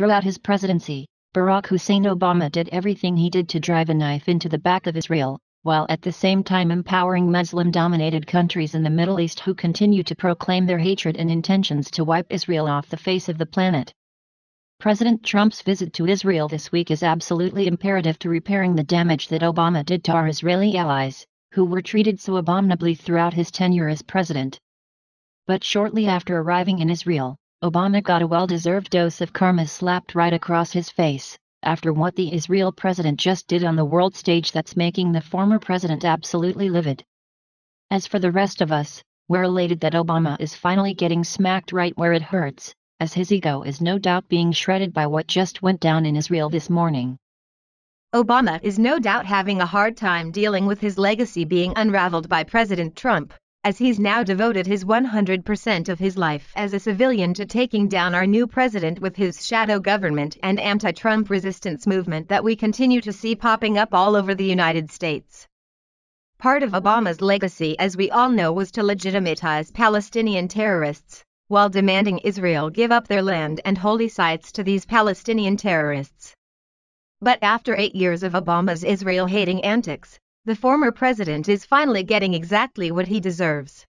Throughout his presidency, Barack Hussein Obama did everything he did to drive a knife into the back of Israel, while at the same time empowering Muslim-dominated countries in the Middle East who continue to proclaim their hatred and intentions to wipe Israel off the face of the planet. President Trump's visit to Israel this week is absolutely imperative to repairing the damage that Obama did to our Israeli allies, who were treated so abominably throughout his tenure as president. But shortly after arriving in Israel, Obama got a well-deserved dose of karma slapped right across his face, after what the Israel president just did on the world stage that's making the former president absolutely livid. As for the rest of us, we're elated that Obama is finally getting smacked right where it hurts, as his ego is no doubt being shredded by what just went down in Israel this morning. Obama is no doubt having a hard time dealing with his legacy being unraveled by President Trump, as he's now devoted his 100% of his life as a civilian to taking down our new president with his shadow government and anti-Trump resistance movement that we continue to see popping up all over the United States. Part of Obama's legacy as we all know was to legitimize Palestinian terrorists, while demanding Israel give up their land and holy sites to these Palestinian terrorists. But after eight years of Obama's Israel-hating antics, the former president is finally getting exactly what he deserves.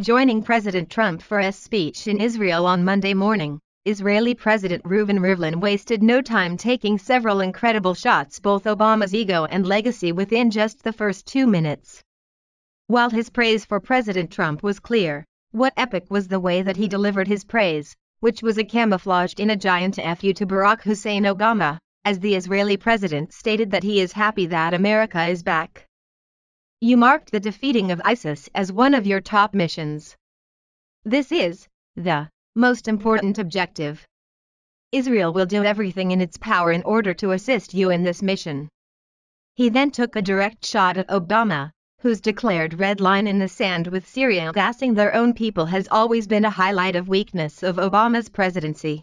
Joining President Trump for a speech in Israel on Monday morning, Israeli President Reuven Rivlin wasted no time taking several incredible shots both Obama's ego and legacy within just the first two minutes. While his praise for President Trump was clear, what epic was the way that he delivered his praise, which was a camouflaged in a giant FU to Barack Hussein Obama as the Israeli president stated that he is happy that America is back. You marked the defeating of ISIS as one of your top missions. This is the most important objective. Israel will do everything in its power in order to assist you in this mission. He then took a direct shot at Obama, whose declared red line in the sand with Syria gassing their own people has always been a highlight of weakness of Obama's presidency.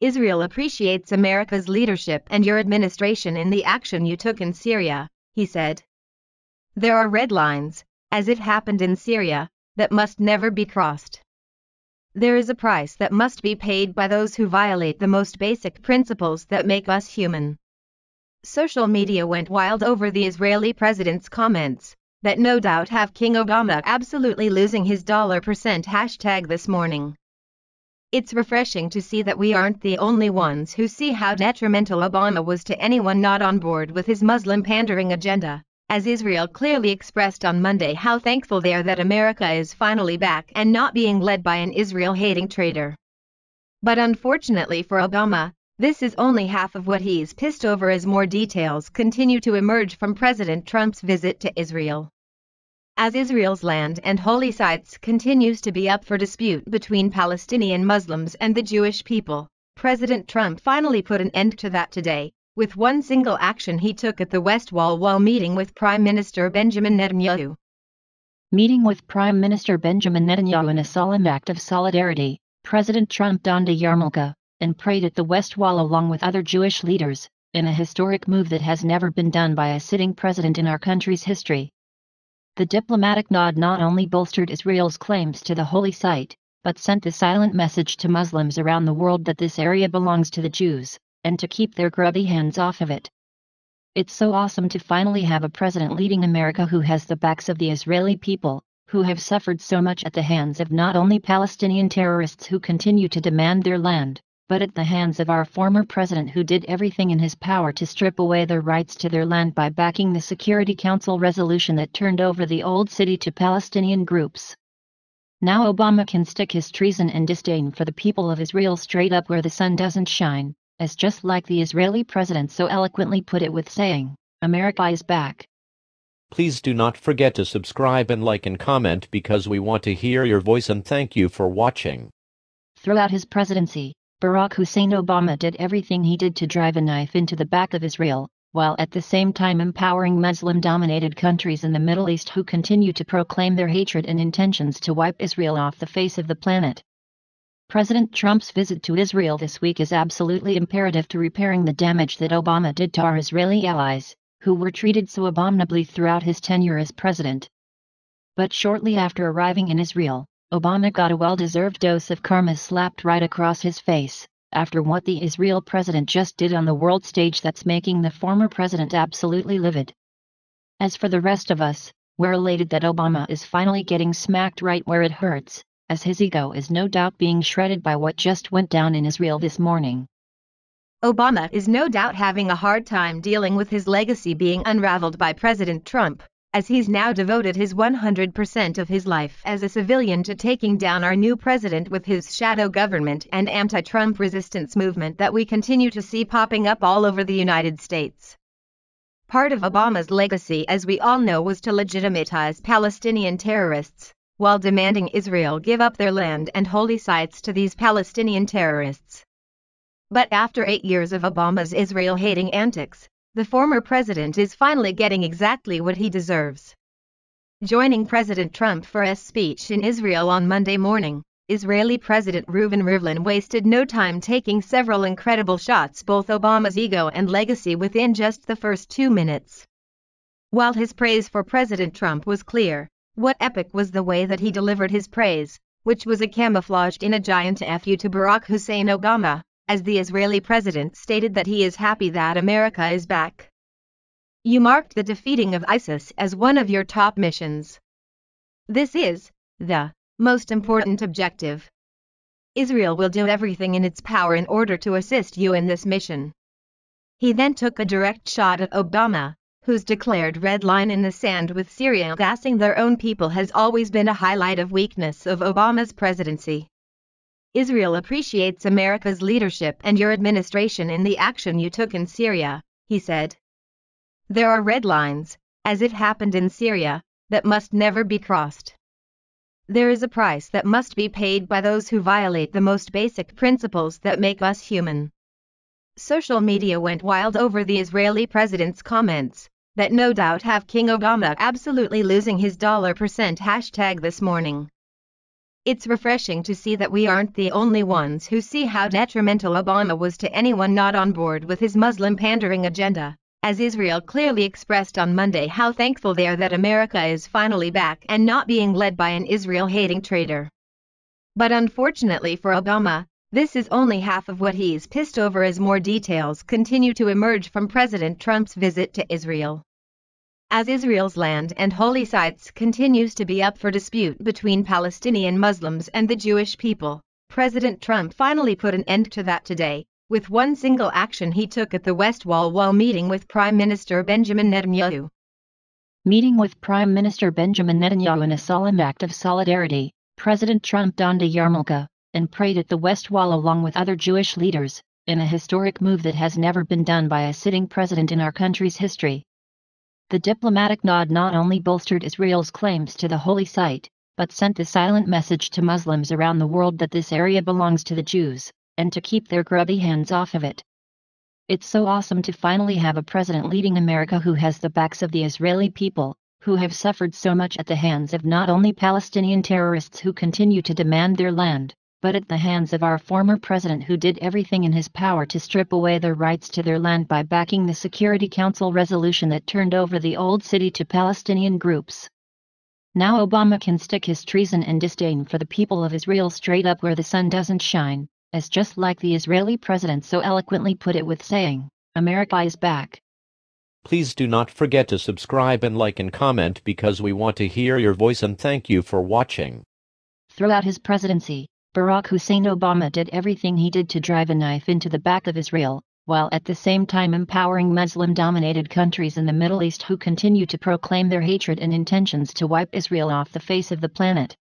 Israel appreciates America's leadership and your administration in the action you took in Syria, he said. There are red lines, as it happened in Syria, that must never be crossed. There is a price that must be paid by those who violate the most basic principles that make us human. Social media went wild over the Israeli president's comments, that no doubt have King Obama absolutely losing his dollar percent hashtag this morning. It's refreshing to see that we aren't the only ones who see how detrimental Obama was to anyone not on board with his Muslim pandering agenda, as Israel clearly expressed on Monday how thankful they are that America is finally back and not being led by an Israel-hating traitor. But unfortunately for Obama, this is only half of what he's pissed over as more details continue to emerge from President Trump's visit to Israel as Israel's land and holy sites continues to be up for dispute between Palestinian Muslims and the Jewish people. President Trump finally put an end to that today, with one single action he took at the West Wall while meeting with Prime Minister Benjamin Netanyahu. Meeting with Prime Minister Benjamin Netanyahu in a solemn act of solidarity, President Trump donned a yarmulke and prayed at the West Wall along with other Jewish leaders, in a historic move that has never been done by a sitting president in our country's history. The diplomatic nod not only bolstered Israel's claims to the holy site, but sent the silent message to Muslims around the world that this area belongs to the Jews, and to keep their grubby hands off of it. It's so awesome to finally have a president leading America who has the backs of the Israeli people, who have suffered so much at the hands of not only Palestinian terrorists who continue to demand their land, but at the hands of our former president who did everything in his power to strip away their rights to their land by backing the Security Council resolution that turned over the old city to Palestinian groups. Now Obama can stick his treason and disdain for the people of Israel straight up where the sun doesn't shine, as just like the Israeli president so eloquently put it with saying, America is back. Please do not forget to subscribe and like and comment because we want to hear your voice and thank you for watching. Throughout his presidency, Barack Hussein Obama did everything he did to drive a knife into the back of Israel, while at the same time empowering Muslim-dominated countries in the Middle East who continue to proclaim their hatred and intentions to wipe Israel off the face of the planet. President Trump's visit to Israel this week is absolutely imperative to repairing the damage that Obama did to our Israeli allies, who were treated so abominably throughout his tenure as president. But shortly after arriving in Israel, Obama got a well-deserved dose of karma slapped right across his face, after what the Israel president just did on the world stage that's making the former president absolutely livid. As for the rest of us, we're elated that Obama is finally getting smacked right where it hurts, as his ego is no doubt being shredded by what just went down in Israel this morning. Obama is no doubt having a hard time dealing with his legacy being unraveled by President Trump, as he's now devoted his 100% of his life as a civilian to taking down our new president with his shadow government and anti-Trump resistance movement that we continue to see popping up all over the United States. Part of Obama's legacy, as we all know, was to legitimize Palestinian terrorists, while demanding Israel give up their land and holy sites to these Palestinian terrorists. But after eight years of Obama's Israel-hating antics, the former president is finally getting exactly what he deserves. Joining President Trump for a speech in Israel on Monday morning, Israeli President Reuven Rivlin wasted no time taking several incredible shots both Obama's ego and legacy within just the first two minutes. While his praise for President Trump was clear, what epic was the way that he delivered his praise, which was a camouflaged in a giant FU to Barack Hussein Obama, as the Israeli president stated that he is happy that America is back. You marked the defeating of ISIS as one of your top missions. This is the most important objective. Israel will do everything in its power in order to assist you in this mission. He then took a direct shot at Obama, whose declared red line in the sand with Syria gassing their own people has always been a highlight of weakness of Obama's presidency. Israel appreciates America's leadership and your administration in the action you took in Syria, he said. There are red lines, as it happened in Syria, that must never be crossed. There is a price that must be paid by those who violate the most basic principles that make us human. Social media went wild over the Israeli president's comments, that no doubt have King Obama absolutely losing his dollar percent hashtag this morning. It's refreshing to see that we aren't the only ones who see how detrimental Obama was to anyone not on board with his Muslim pandering agenda, as Israel clearly expressed on Monday how thankful they are that America is finally back and not being led by an Israel-hating traitor. But unfortunately for Obama, this is only half of what he's pissed over as more details continue to emerge from President Trump's visit to Israel as Israel's land and holy sites continues to be up for dispute between Palestinian Muslims and the Jewish people. President Trump finally put an end to that today, with one single action he took at the West Wall while meeting with Prime Minister Benjamin Netanyahu. Meeting with Prime Minister Benjamin Netanyahu in a solemn act of solidarity, President Trump donned a yarmulke and prayed at the West Wall along with other Jewish leaders, in a historic move that has never been done by a sitting president in our country's history. The diplomatic nod not only bolstered Israel's claims to the holy site, but sent the silent message to Muslims around the world that this area belongs to the Jews, and to keep their grubby hands off of it. It's so awesome to finally have a president leading America who has the backs of the Israeli people, who have suffered so much at the hands of not only Palestinian terrorists who continue to demand their land, but at the hands of our former president who did everything in his power to strip away their rights to their land by backing the Security Council resolution that turned over the old city to Palestinian groups. Now Obama can stick his treason and disdain for the people of Israel straight up where the sun doesn't shine, as just like the Israeli president so eloquently put it with saying, America is back. Please do not forget to subscribe and like and comment because we want to hear your voice and thank you for watching. Throughout his presidency, Barack Hussein Obama did everything he did to drive a knife into the back of Israel, while at the same time empowering Muslim-dominated countries in the Middle East who continue to proclaim their hatred and intentions to wipe Israel off the face of the planet.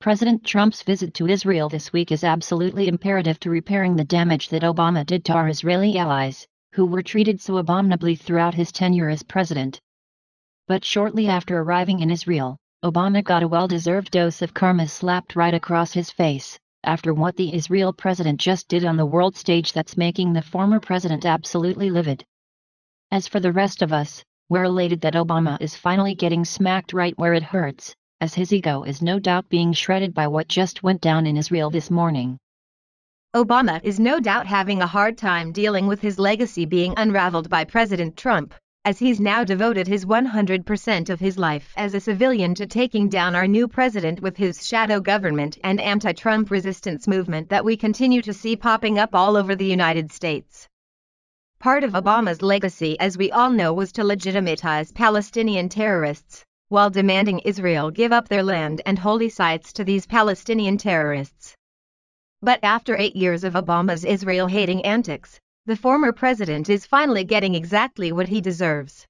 President Trump's visit to Israel this week is absolutely imperative to repairing the damage that Obama did to our Israeli allies, who were treated so abominably throughout his tenure as president. But shortly after arriving in Israel, Obama got a well-deserved dose of karma slapped right across his face, after what the Israel president just did on the world stage that's making the former president absolutely livid. As for the rest of us, we're elated that Obama is finally getting smacked right where it hurts, as his ego is no doubt being shredded by what just went down in Israel this morning. Obama is no doubt having a hard time dealing with his legacy being unraveled by President Trump, as he's now devoted his 100% of his life as a civilian to taking down our new president with his shadow government and anti-Trump resistance movement that we continue to see popping up all over the United States. Part of Obama's legacy, as we all know, was to legitimize Palestinian terrorists, while demanding Israel give up their land and holy sites to these Palestinian terrorists. But after eight years of Obama's Israel hating antics, the former president is finally getting exactly what he deserves.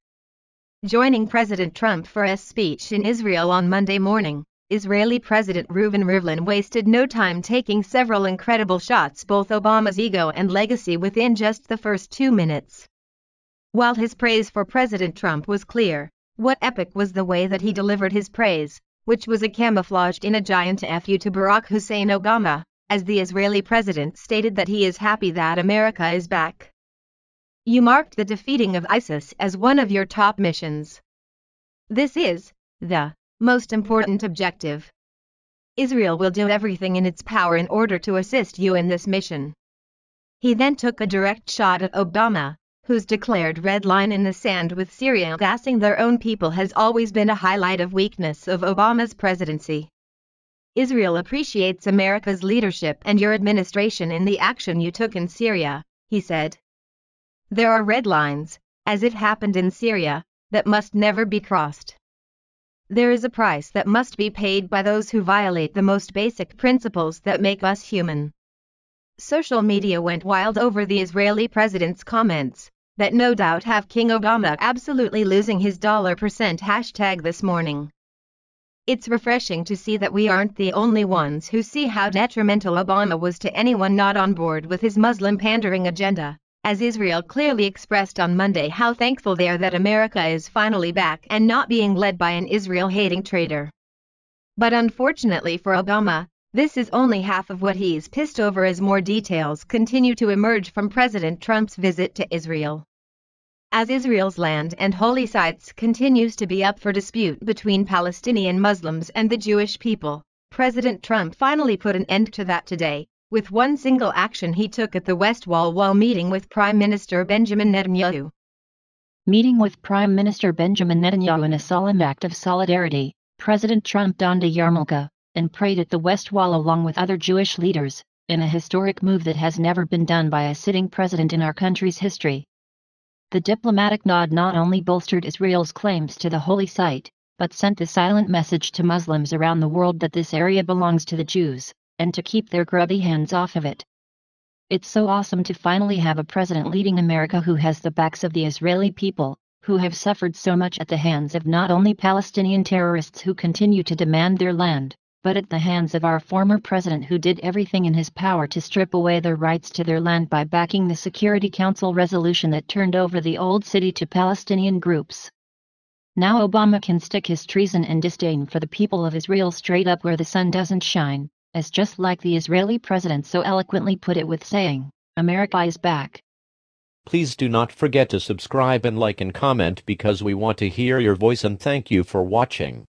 Joining President Trump for a speech in Israel on Monday morning, Israeli President Reuven Rivlin wasted no time taking several incredible shots both Obama's ego and legacy within just the first two minutes. While his praise for President Trump was clear, what epic was the way that he delivered his praise, which was a camouflaged in a giant FU to Barack Hussein Obama, as the Israeli president stated that he is happy that America is back. You marked the defeating of ISIS as one of your top missions. This is the most important objective. Israel will do everything in its power in order to assist you in this mission. He then took a direct shot at Obama, whose declared red line in the sand with Syria gassing their own people has always been a highlight of weakness of Obama's presidency. Israel appreciates America's leadership and your administration in the action you took in Syria, he said. There are red lines, as it happened in Syria, that must never be crossed. There is a price that must be paid by those who violate the most basic principles that make us human. Social media went wild over the Israeli president's comments, that no doubt have King Obama absolutely losing his dollar percent hashtag this morning. It's refreshing to see that we aren't the only ones who see how detrimental Obama was to anyone not on board with his Muslim pandering agenda, as Israel clearly expressed on Monday how thankful they are that America is finally back and not being led by an Israel-hating traitor. But unfortunately for Obama, this is only half of what he's pissed over as more details continue to emerge from President Trump's visit to Israel as Israel's land and holy sites continues to be up for dispute between Palestinian Muslims and the Jewish people. President Trump finally put an end to that today, with one single action he took at the West Wall while meeting with Prime Minister Benjamin Netanyahu. Meeting with Prime Minister Benjamin Netanyahu in a solemn act of solidarity, President Trump donned a yarmulke and prayed at the West Wall along with other Jewish leaders, in a historic move that has never been done by a sitting president in our country's history. The diplomatic nod not only bolstered Israel's claims to the holy site, but sent the silent message to Muslims around the world that this area belongs to the Jews, and to keep their grubby hands off of it. It's so awesome to finally have a president leading America who has the backs of the Israeli people, who have suffered so much at the hands of not only Palestinian terrorists who continue to demand their land, but at the hands of our former president who did everything in his power to strip away their rights to their land by backing the Security Council resolution that turned over the old city to Palestinian groups. Now Obama can stick his treason and disdain for the people of Israel straight up where the sun doesn't shine, as just like the Israeli president so eloquently put it with saying, America is back. Please do not forget to subscribe and like and comment because we want to hear your voice and thank you for watching.